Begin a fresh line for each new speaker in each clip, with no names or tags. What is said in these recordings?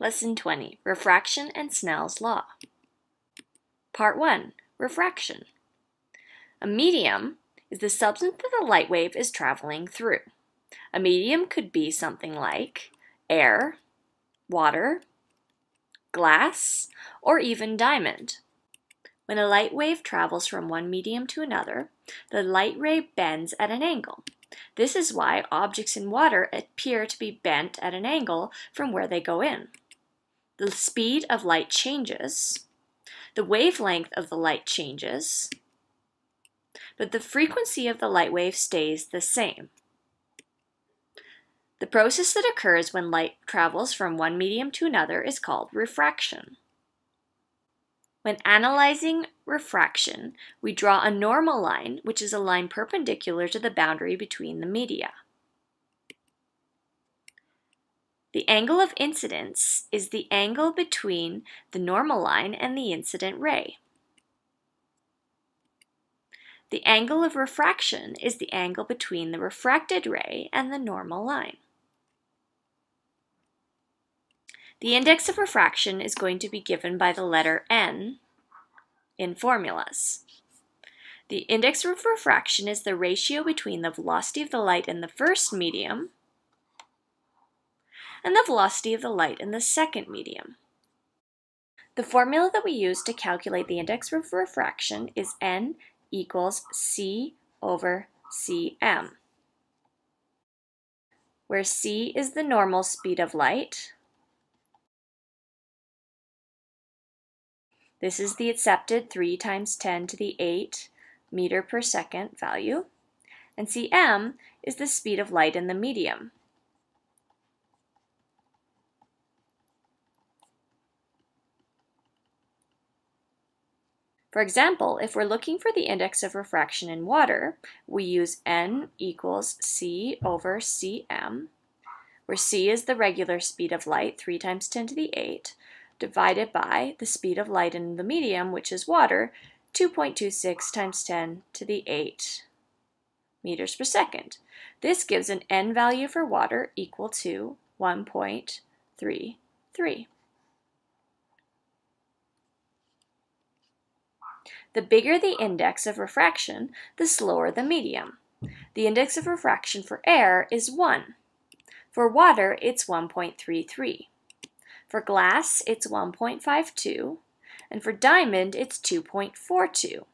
Lesson 20 Refraction and Snell's Law. Part 1 Refraction. A medium is the substance that the light wave is traveling through. A medium could be something like air, water, glass, or even diamond. When a light wave travels from one medium to another, the light ray bends at an angle. This is why objects in water appear to be bent at an angle from where they go in the speed of light changes, the wavelength of the light changes, but the frequency of the light wave stays the same. The process that occurs when light travels from one medium to another is called refraction. When analyzing refraction, we draw a normal line, which is a line perpendicular to the boundary between the media. The angle of incidence is the angle between the normal line and the incident ray. The angle of refraction is the angle between the refracted ray and the normal line. The index of refraction is going to be given by the letter n in formulas. The index of refraction is the ratio between the velocity of the light in the first medium and the velocity of the light in the second medium. The formula that we use to calculate the index of refraction is n equals c over cm, where c is the normal speed of light. This is the accepted 3 times 10 to the 8 meter per second value, and cm is the speed of light in the medium. For example, if we're looking for the index of refraction in water, we use n equals c over cm, where c is the regular speed of light, 3 times 10 to the 8, divided by the speed of light in the medium, which is water, 2.26 times 10 to the 8 meters per second. This gives an n value for water equal to 1.33. The bigger the index of refraction, the slower the medium. The index of refraction for air is 1. For water, it's 1.33. For glass, it's 1.52. And for diamond, it's 2.42.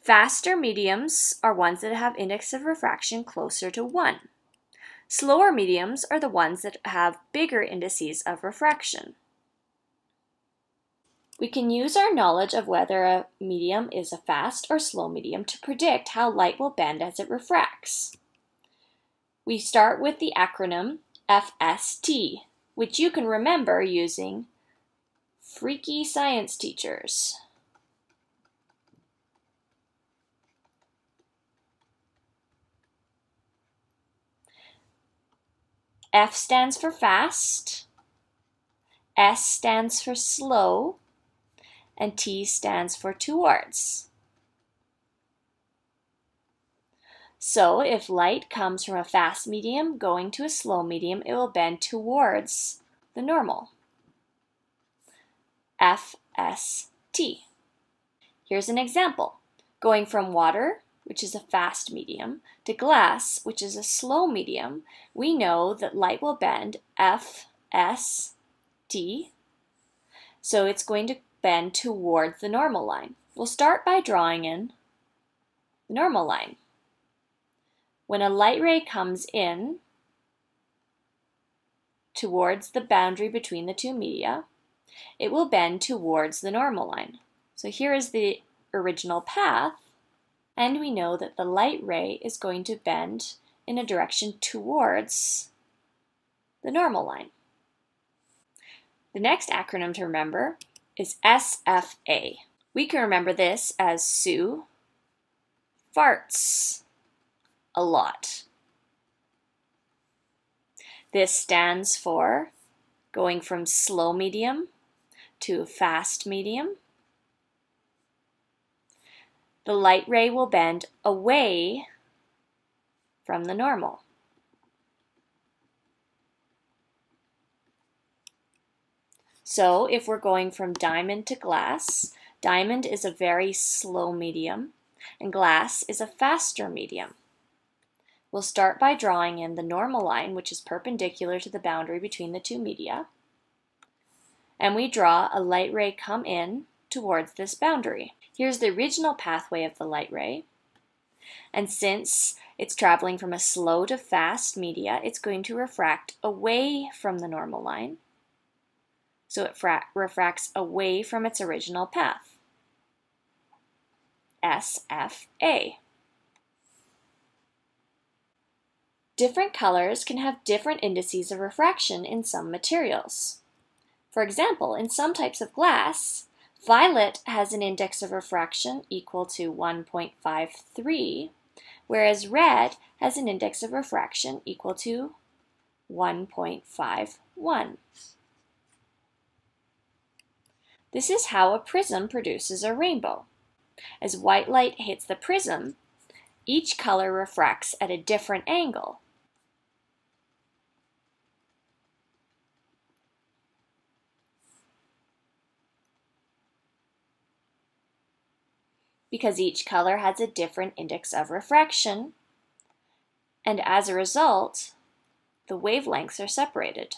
Faster mediums are ones that have index of refraction closer to 1. Slower mediums are the ones that have bigger indices of refraction. We can use our knowledge of whether a medium is a fast or slow medium to predict how light will bend as it refracts. We start with the acronym FST, which you can remember using freaky science teachers. F stands for fast, S stands for slow, and T stands for towards. So if light comes from a fast medium going to a slow medium, it will bend towards the normal. FST. Here's an example. Going from water, which is a fast medium, to glass, which is a slow medium, we know that light will bend FST. So it's going to bend towards the normal line. We'll start by drawing in the normal line. When a light ray comes in towards the boundary between the two media, it will bend towards the normal line. So here is the original path, and we know that the light ray is going to bend in a direction towards the normal line. The next acronym to remember is SFA. We can remember this as Sue farts a lot. This stands for going from slow medium to fast medium. The light ray will bend away from the normal. So if we're going from diamond to glass, diamond is a very slow medium and glass is a faster medium. We'll start by drawing in the normal line, which is perpendicular to the boundary between the two media. And we draw a light ray come in towards this boundary. Here's the original pathway of the light ray. And since it's traveling from a slow to fast media, it's going to refract away from the normal line. So it refracts away from its original path. SFA. Different colors can have different indices of refraction in some materials. For example, in some types of glass, violet has an index of refraction equal to 1.53, whereas red has an index of refraction equal to 1.51. This is how a prism produces a rainbow. As white light hits the prism, each color refracts at a different angle. Because each color has a different index of refraction, and as a result, the wavelengths are separated.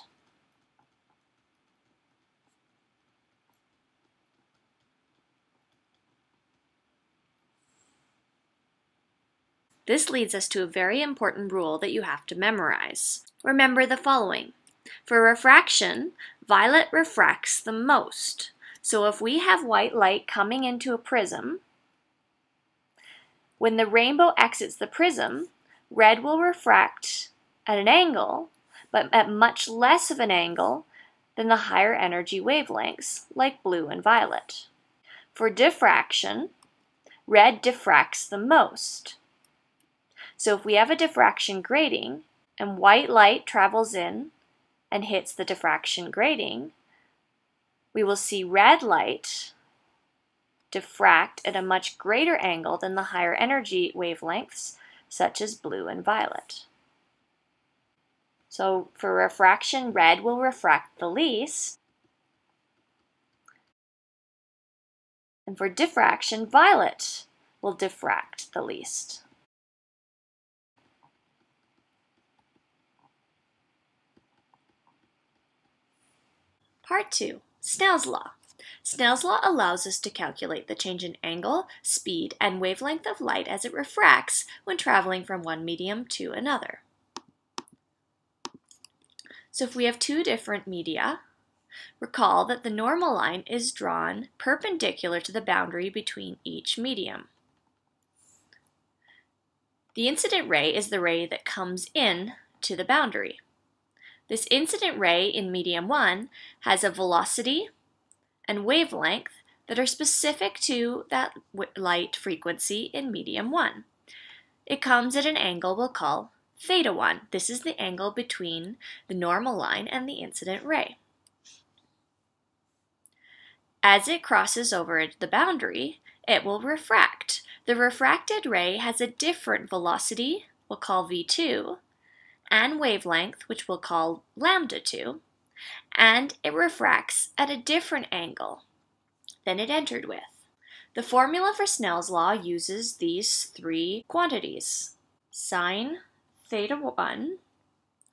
This leads us to a very important rule that you have to memorize. Remember the following. For refraction, violet refracts the most. So if we have white light coming into a prism, when the rainbow exits the prism, red will refract at an angle, but at much less of an angle than the higher energy wavelengths, like blue and violet. For diffraction, red diffracts the most. So if we have a diffraction grating and white light travels in and hits the diffraction grating, we will see red light diffract at a much greater angle than the higher energy wavelengths, such as blue and violet. So for refraction, red will refract the least, and for diffraction, violet will diffract the least. Part 2. Snell's Law. Snell's law allows us to calculate the change in angle, speed, and wavelength of light as it refracts when traveling from one medium to another. So if we have two different media, recall that the normal line is drawn perpendicular to the boundary between each medium. The incident ray is the ray that comes in to the boundary. This incident ray in medium 1 has a velocity and wavelength that are specific to that light frequency in medium 1. It comes at an angle we'll call theta 1. This is the angle between the normal line and the incident ray. As it crosses over the boundary, it will refract. The refracted ray has a different velocity, we'll call v2, and wavelength, which we'll call lambda 2, and it refracts at a different angle than it entered with. The formula for Snell's law uses these three quantities. Sine theta 1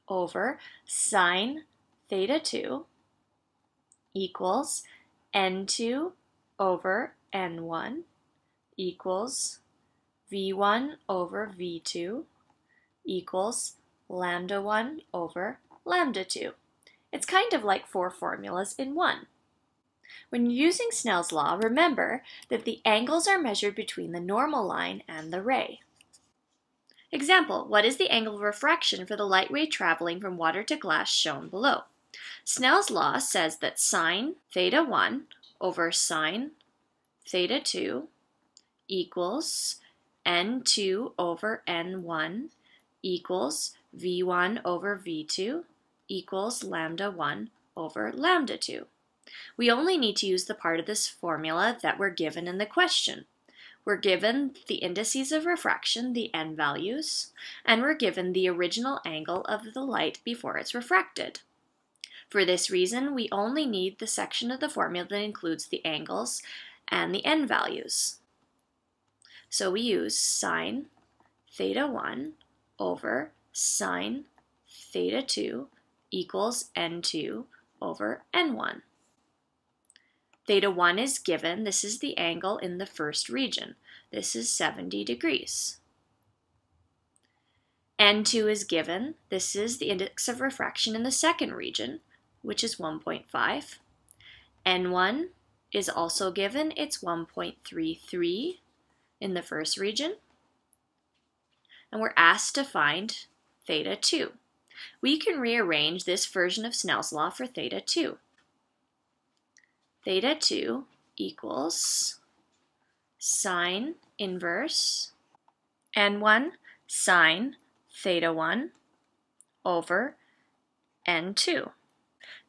over sine theta 2 equals n2 over n1 equals v1 over v2 equals lambda 1 over lambda 2. It's kind of like four formulas in one. When using Snell's law, remember that the angles are measured between the normal line and the ray. Example, what is the angle of refraction for the light ray traveling from water to glass shown below? Snell's law says that sine theta 1 over sine theta 2 equals n2 over n1 equals v1 over v2 equals lambda 1 over lambda 2. We only need to use the part of this formula that we're given in the question. We're given the indices of refraction, the n values, and we're given the original angle of the light before it's refracted. For this reason, we only need the section of the formula that includes the angles and the n values. So we use sine theta 1 over sine theta 2 equals n2 over n1. Theta 1 is given. This is the angle in the first region. This is 70 degrees. N2 is given. This is the index of refraction in the second region, which is 1.5. N1 is also given. It's 1.33 in the first region. And we're asked to find theta 2. We can rearrange this version of Snell's law for theta 2. Theta 2 equals sine inverse n1 sine theta 1 over n2.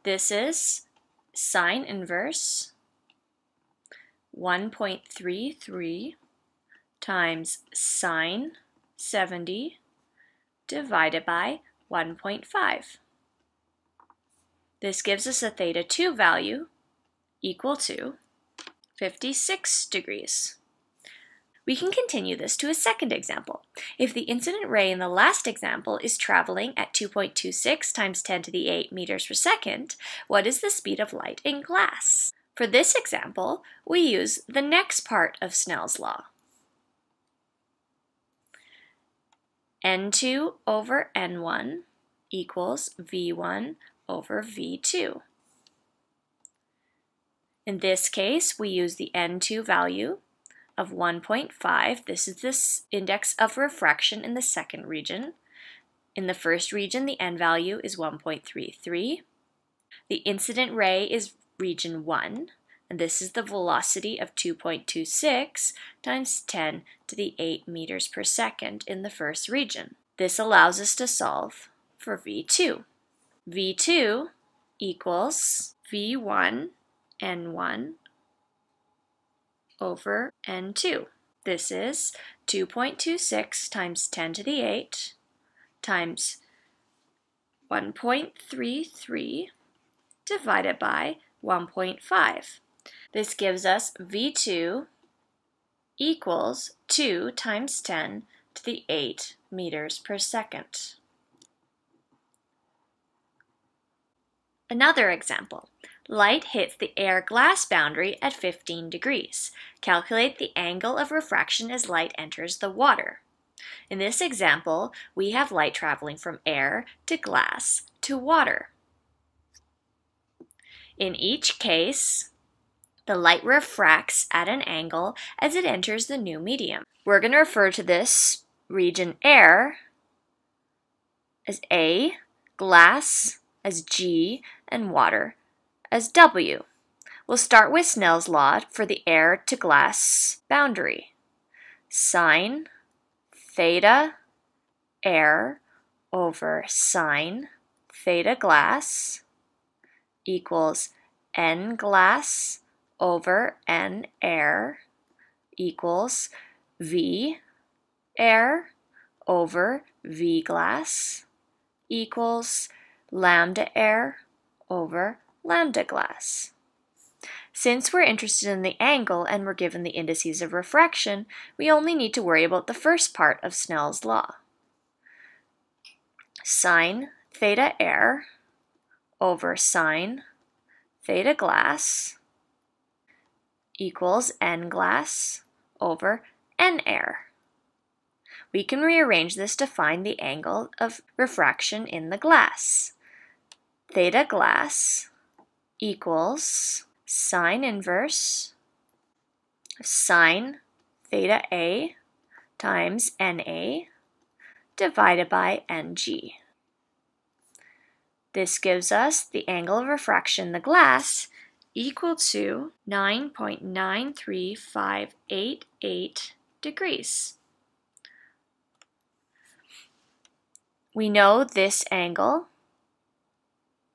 This is sine inverse 1.33 times sine 70 divided by 1.5. This gives us a theta 2 value equal to 56 degrees. We can continue this to a second example. If the incident ray in the last example is traveling at 2.26 times 10 to the 8 meters per second, what is the speed of light in glass? For this example, we use the next part of Snell's law. N2 over N1 equals V1 over V2. In this case, we use the N2 value of 1.5. This is the index of refraction in the second region. In the first region, the N value is 1.33. The incident ray is region 1, and this is the velocity of 2.26 times 10 to the 8 meters per second in the first region. This allows us to solve for V2. V2 equals V1 N1 over N2. This is 2.26 times 10 to the 8 times 1.33 divided by 1.5. This gives us V2 equals 2 times 10 to the 8 meters per second. Another example. Light hits the air glass boundary at 15 degrees. Calculate the angle of refraction as light enters the water. In this example, we have light traveling from air to glass to water. In each case, the light refracts at an angle as it enters the new medium. We're going to refer to this region air as A, glass as G, and water as W. We'll start with Snell's law for the air to glass boundary. Sine theta air over sine theta glass equals n glass over n air equals v air over v glass equals lambda air over lambda glass. Since we're interested in the angle and we're given the indices of refraction, we only need to worry about the first part of Snell's law. Sine theta air over sine theta glass equals n glass over n air. We can rearrange this to find the angle of refraction in the glass. Theta glass equals sine inverse sine theta A times NA divided by NG. This gives us the angle of refraction in the glass equal to 9.93588 degrees. We know this angle,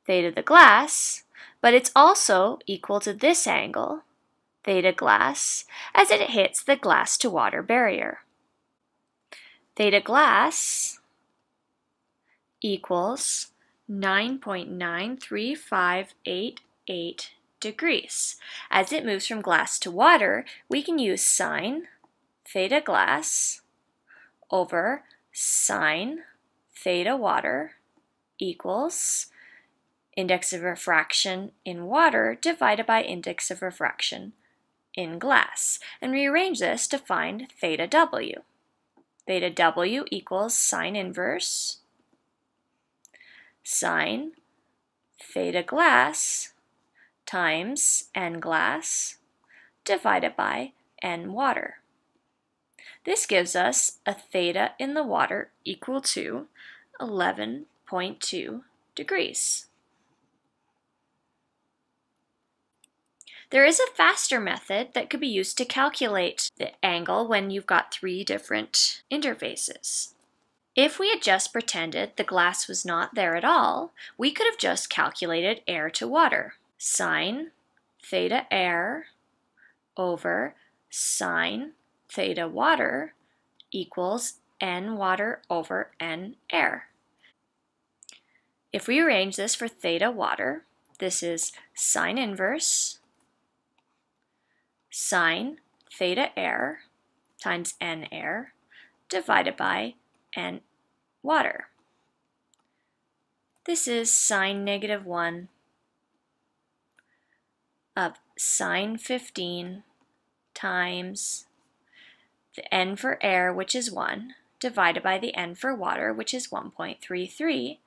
theta the glass, but it's also equal to this angle, theta glass, as it hits the glass to water barrier. Theta glass equals 9.93588 degrees. As it moves from glass to water, we can use sine theta glass over sine theta water equals index of refraction in water divided by index of refraction in glass. And rearrange this to find theta w. Theta w equals sine inverse sine theta glass times n glass divided by n water. This gives us a theta in the water equal to 11.2 degrees. There is a faster method that could be used to calculate the angle when you've got three different interfaces. If we had just pretended the glass was not there at all, we could have just calculated air to water. Sine theta air over sine theta water equals n water over n air. If we arrange this for theta water, this is sine inverse sine theta air times n air divided by n water. This is sine negative 1 of sine 15 times the n for air, which is 1, divided by the n for water, which is 1.33.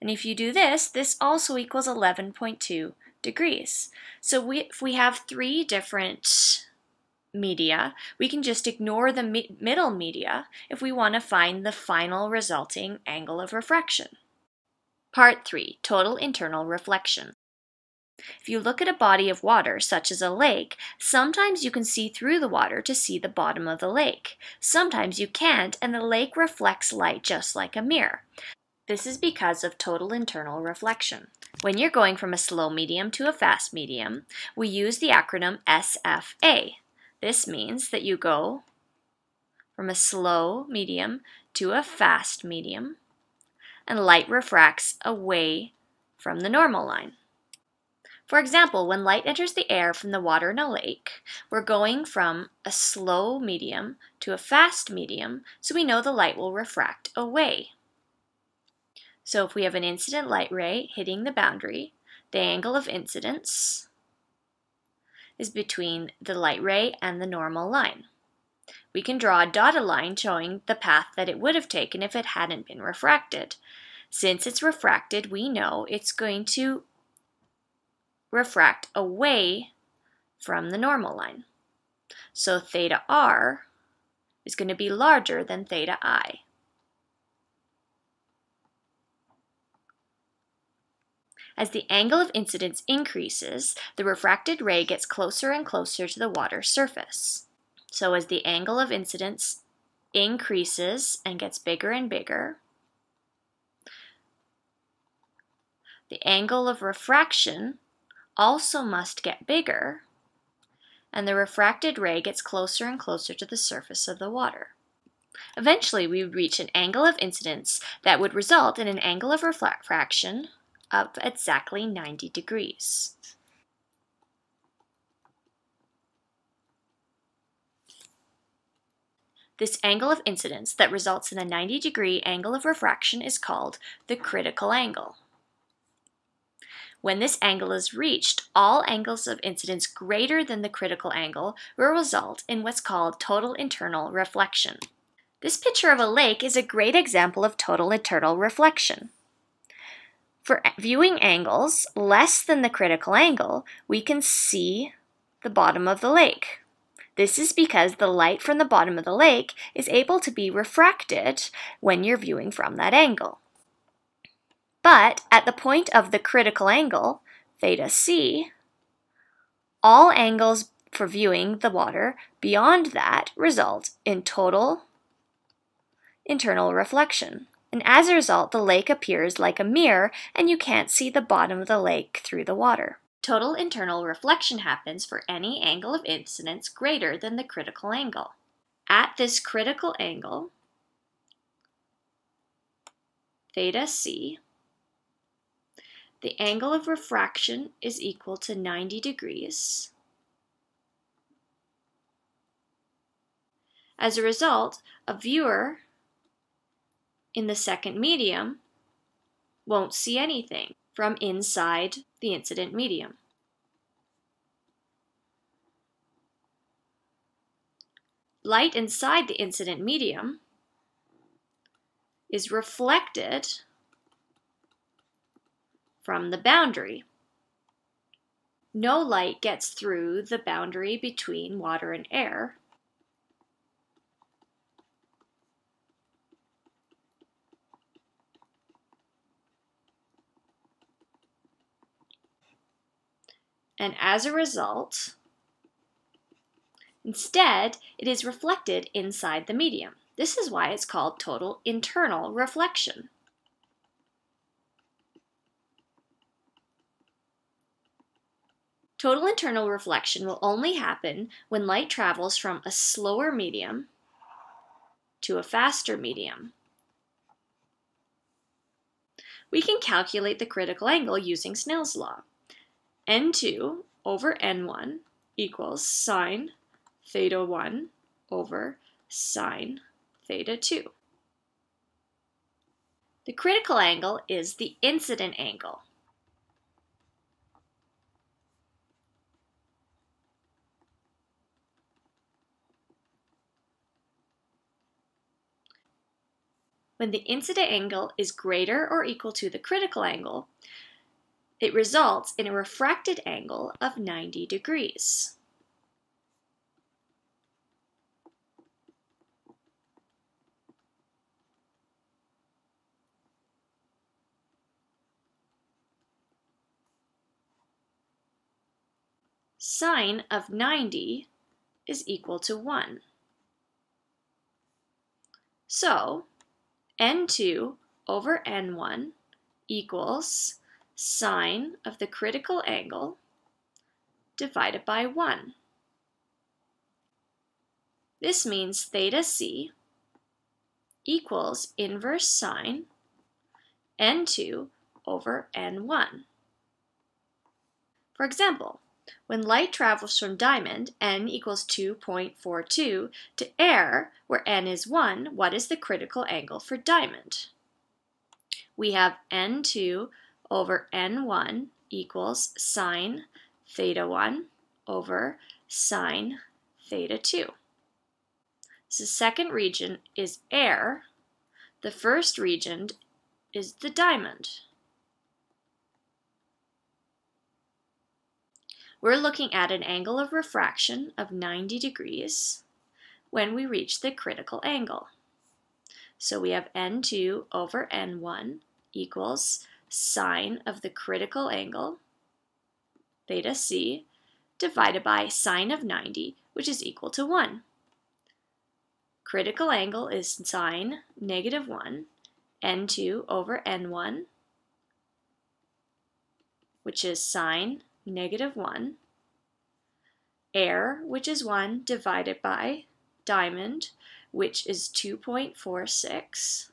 And if you do this, this also equals 11.2 degrees. So we, if we have three different media, we can just ignore the mi middle media if we want to find the final resulting angle of refraction. Part 3. Total internal reflection. If you look at a body of water, such as a lake, sometimes you can see through the water to see the bottom of the lake. Sometimes you can't, and the lake reflects light just like a mirror. This is because of total internal reflection. When you're going from a slow medium to a fast medium, we use the acronym SFA. This means that you go from a slow medium to a fast medium, and light refracts away from the normal line. For example, when light enters the air from the water in a lake, we're going from a slow medium to a fast medium, so we know the light will refract away. So if we have an incident light ray hitting the boundary, the angle of incidence is between the light ray and the normal line. We can draw a dotted line showing the path that it would have taken if it hadn't been refracted. Since it's refracted, we know it's going to refract away from the normal line. So theta r is going to be larger than theta i. As the angle of incidence increases, the refracted ray gets closer and closer to the water surface. So as the angle of incidence increases and gets bigger and bigger, the angle of refraction also must get bigger, and the refracted ray gets closer and closer to the surface of the water. Eventually, we would reach an angle of incidence that would result in an angle of refraction of exactly 90 degrees. This angle of incidence that results in a 90 degree angle of refraction is called the critical angle. When this angle is reached, all angles of incidence greater than the critical angle will result in what's called total internal reflection. This picture of a lake is a great example of total internal reflection. For viewing angles less than the critical angle, we can see the bottom of the lake. This is because the light from the bottom of the lake is able to be refracted when you're viewing from that angle. But at the point of the critical angle, theta c, all angles for viewing the water beyond that result in total internal reflection. And as a result, the lake appears like a mirror and you can't see the bottom of the lake through the water. Total internal reflection happens for any angle of incidence greater than the critical angle. At this critical angle, theta c, the angle of refraction is equal to 90 degrees. As a result, a viewer in the second medium won't see anything from inside the incident medium. Light inside the incident medium is reflected from the boundary. No light gets through the boundary between water and air. And as a result, instead, it is reflected inside the medium. This is why it's called total internal reflection. Total internal reflection will only happen when light travels from a slower medium to a faster medium. We can calculate the critical angle using Snell's law. n2 over n1 equals sine theta 1 over sine theta 2. The critical angle is the incident angle. When the incident angle is greater or equal to the critical angle, it results in a refracted angle of 90 degrees. Sine of 90 is equal to 1. So, n2 over n1 equals sine of the critical angle divided by 1. This means theta c equals inverse sine n2 over n1. For example, when light travels from diamond, n equals 2.42, to air, where n is 1, what is the critical angle for diamond? We have n2 over n1 equals sine theta 1 over sine theta 2. So the second region is air. The first region is the diamond. We're looking at an angle of refraction of 90 degrees when we reach the critical angle. So we have n2 over n1 equals sine of the critical angle, theta c, divided by sine of 90, which is equal to 1. Critical angle is sine negative 1, n2 over n1, which is sine negative 1, air, which is 1, divided by diamond, which is 2.46.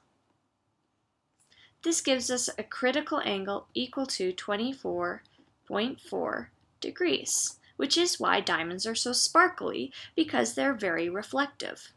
This gives us a critical angle equal to 24.4 degrees, which is why diamonds are so sparkly because they're very reflective.